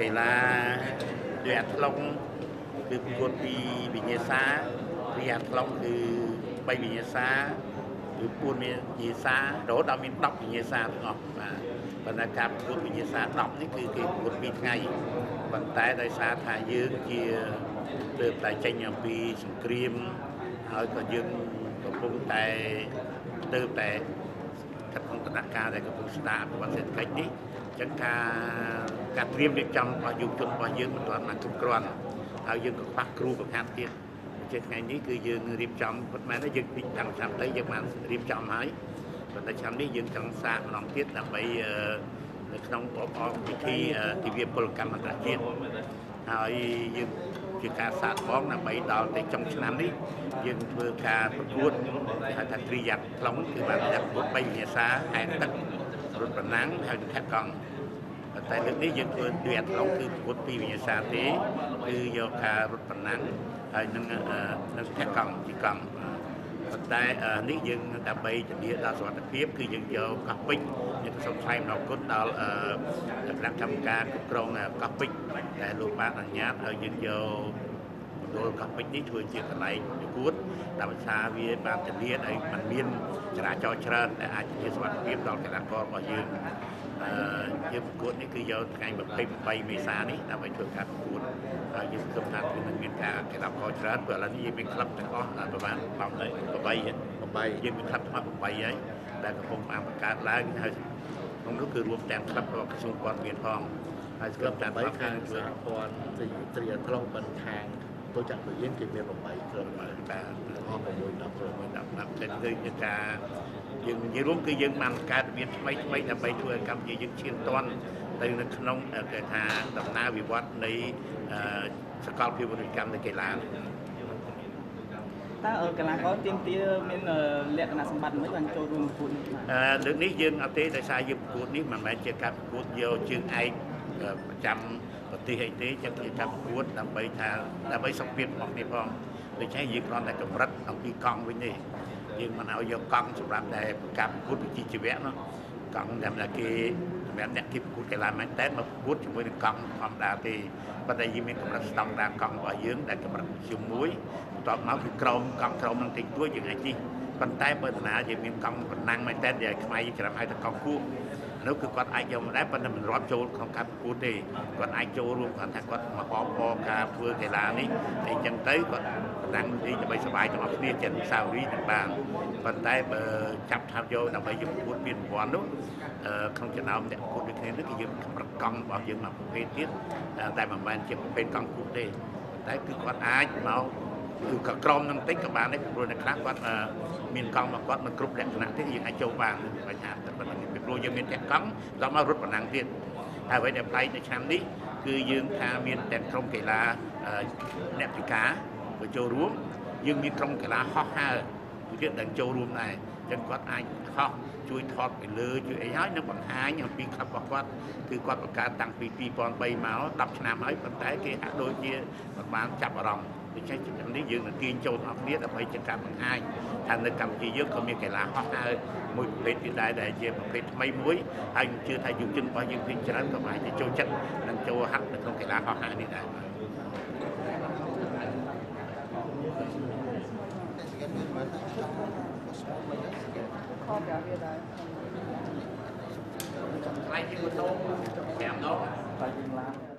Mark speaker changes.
Speaker 1: កីឡាវាអាថ្លុងគឺប្រកួតពីវិញ្ញាសាវាអាថ្លុងគឺ3វិញ្ញាសាឬ4វិញ្ញាសារហូតដល់មាន10វិញ្ញាសាទាំងអស់បាទប៉ុន្តែការប្រកួតវិញ្ញាសា10នេះគឺគេប្រកួត2ថ្ងៃប៉ុន្តែដោយសារថាយើងជាទើបតែចេញអំពីសង្គ្រាមហើយក៏យើងកំពុងតែទើបតែ ស្ថិតក្នុងដំណាក់កាលដែលកំពុងស្ដារប្រវត្តិសេដ្ឋកិច្ចនេះអញ្ចឹងការការត្រៀមរៀបចំរបស់យុវជនរបស់យើងមិនទាន់បានគ្រប់គ្រាន់ហើយយើងក៏ខ្វះគ្រូបង្ហាត់ទៀតជាថ្ងៃនេះគឺយើងរៀបចំពិតមែនទេយើងពីតាំងឆ្នាំទៅយើងបានរៀបចំហើយប៉ុន្តែឆ្នាំនេះយើងចង់សាកម្ដងទៀតដើម្បីនៅក្នុងអបអរពិធីទិវាពលកម្មអន្តរជាតិហើយយើង ជាការសាកបងដើម្បីដល់ទៅចុងឆ្នាំនេះយើងធ្វើការប្រកួតហៅថាត្រីយ៉ាត់ខ្លងគឺបានចាត់ប្រកួត3វិញ្ញាសាហែនទឹករត់ប្រណាំងហើយធាក់កង់តែលើកនេះយើងធ្វើឌីអាថ្លុងគឺប្រកួតពីវិញ្ញាសាទេគឺយកការរត់ប្រណាំងហើយនឹងនឹងធាក់កង់ជាកង់ ប៉ុន្តែនេះយើងដើម្បីធានាដល់សុខភាពគឺយើងយកកោះពេជ្រយើងសូមថ្លែងអំណរគុណដល់គណៈកម្មការគ្រប់គ្រងកោះពេជ្រដែលលោកបានអនុញ្ញាតឲ្យយើងយកម ណ្ឌលកោះពេជ្រនេះធ្វើជាកន្លែងប្រកួតដើម្បីថាវាបានធានាឲ្យมันមានចរាចរណ៍ច្រើនដែលអាចជាសុខភាពដល់កីឡាកររបស់យើងអឺយើងប្រកួតនេះគឺយកថ្ងៃ28មេសានេះដើម្បីធ្វើការប្រកួតហើយយើងសង្ឃឹមថាគឺនឹងមានការកីឡាករច្រើនព្រោះឥឡូវនេះយើងមានក្លឹបទាំងអស់ប្រហែល8ហើយ8 8យើងមានក្លឹបថ្មី8ហើយដែលកំពុងបានបង្កើតឡើងហើយក្នុងនោះគឺរួមទាំងក្លឹបរបស់ក្រសួងព័ត៌មានផងហើយក្លឹបទាំង8ខាងជួយព័ន្ធត្រីអាថ្លុងមិនខាង ទៅចាក់ទៅយើងគេមាន8ក្រុមបាទអស់6 10ក្រុម10ណាត់តែគឺជាការយើងនិយាយរួមគឺយើងបានបង្កើតមានថ្មីថ្មីដើម្បីធ្វើឲ្យកម្ពុជាយើងឈានទាន់ទៅនៅក្នុងគេថាដំណើរវិវត្តនៃសកលភាវូបនីយកម្មនៃកីឡា
Speaker 2: តើកីឡាករទៀមទាមានលក្ខណៈសម្បត្តិមិនបានចូលរួមប្រកួតនេះ
Speaker 1: អឺលើកនេះយើងអត់ទេដោយសារយើងប្រកួតនេះមិនមែនជាការប្រកួតយកជើងឯក ប្រចាំប្រទេសអីទេចឹងជាការប្រកួតដើម្បីថាដើម្បីសុខភាពរបស់គ្នាផងដូច្នេះយើងគ្រាន់តែកម្រិតអំពីកង់វិញទេយើងមិនឲ្យយកកង់សម្រាប់តែប្រកាសប្រកួតវិជ្ជាជីវៈនោះកង់ដែលគេសម្រាប់អ្នកទីប្រកួតកីឡាមែនតែមកប្រកួតជាមួយនឹងកង់ធម្មតាទេប៉ុន្តែយើងមានកម្រិតស្តង់ដារកង់របស់យើងដែលកម្រិតជាមួយបន្ទាប់មកគឺក្រោមកង់ក្រោមនឹងតិចតួចយើងអាចជិះប៉ុន្តែបើតាណាយើងមានកង់ប៉ុណ្ណឹងមែនតែដែលខ្មែរយើងច្រើនហៅថាកង់គួរ នោះគឺគាត់អាចយកមកដែរប៉ុន្តែមិនរាប់ចូលក្នុងការប្រកួតទេគាត់អាចចូលរួមគាត់ថាគាត់មកអបអរការធ្វើកីឡានេះអញ្ចឹងទៅគាត់តាំងទីដើម្បីសប្បាយទាំងអស់គ្នាចិនសាវរីទាំងបានប៉ុន្តែបើចាប់ថាយកដើម្បីយកប្រកួតមានរង្វាន់នោះក្នុងចំណោមអ្នកប្រកួតដូចគ្នានេះគឺយើងកម្រិតកង់របស់យើងមកប្រភេទទៀតតែមិនមែនជាប្រភេទកង់គូទេតែគឺគាត់អាចមក គឺក៏ក្រមនឹងតិចក៏បានដែរព្រោះអ្នកខ្លះគាត់មានកង់មកគាត់មិនគ្រប់លក្ខណៈទេយើងអាចចូលបានបញ្ហាតែប៉ុណ្្នឹងពីព្រោះយើងមានតែកង់ដល់មករត់ប៉ុណ្ណឹងទៀតហើយអ្វីដែលប្លែកនៅឆ្នាំនេះគឺយើងថាមានតែក្រុមកីឡាអ្នកពិការបញ្ចូលរួមយើងមានក្រុមកីឡាហោះហើរទៀតដែលចូលរួមដែរអញ្ចឹងគាត់អាចហោះជួយថតពីលើជួយអីហើយនឹងបង្ហាញអំពីក្លឹបរបស់គាត់គឺគាត់បង្កើតតាំងពី2003មក10ឆ្នាំហើយប៉ុន្តែគេហាក់ដូចជាបានចាប់អារម្មណ៍ ដូច្នេះជំនេះយើងនឹងទាញចូលទាំងអស់គ្នាដើម្បីជាការបង្ហាញថានៅកម្ពុជាយើងក៏មានកីឡាហោះហើរមួយប្រភេទទៀតដែរដែលជាប្រភេទថ្មីមួយហើយជឿថាយុវជនរបស់យើងភាគច្រើនក៏អាចចូលចិត្តនិងចូលហាត់នៅក្នុងកីឡាហោះហើរនេះដែរខកយ៉ាវាដែរថ្លៃជាងម៉ូតូ5ដងថ្លៃជាងឡាន